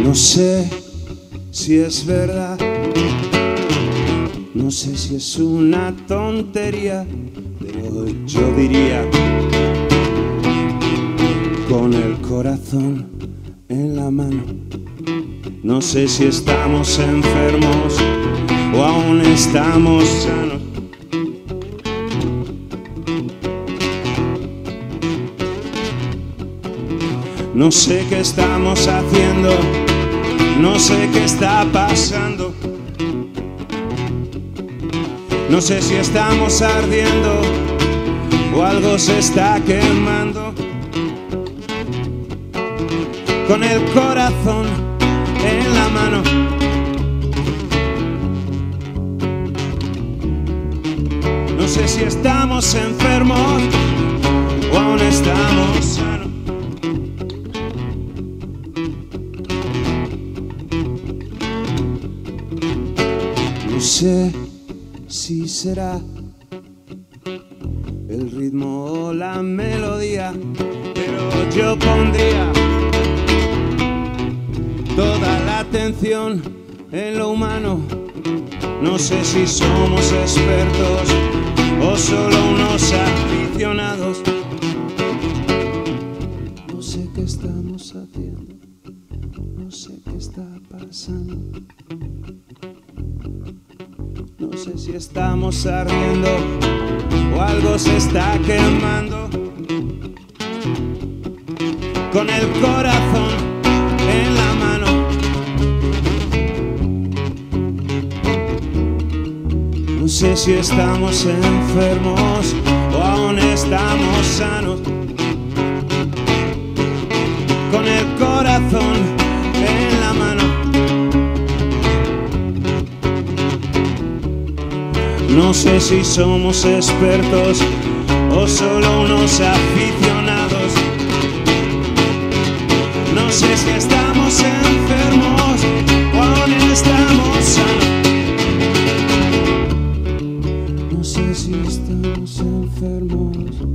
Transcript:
No sé si es verdad, no sé si es una tontería, pero yo diría con el corazón en la mano. No sé si estamos enfermos o aún estamos sanos. No sé qué estamos haciendo, no sé qué está pasando. No sé si estamos ardiendo o algo se está quemando. Con el corazón en la mano. No sé si estamos enfermos o aún estamos sanos. Sé si será el ritmo o la melodía, pero yo pondría toda la atención en lo humano. No sé si somos expertos o solo unos aficionados. No sé qué estamos haciendo, no sé qué está pasando. No sé si estamos ardiendo o algo se está quemando. Con el corazón en la mano. No sé si estamos enfermos o aún estamos sanos. Con el corazón en la mano. No sé si somos expertos o solo unos aficionados. No sé si estamos enfermos o aún estamos sanos. No sé si estamos enfermos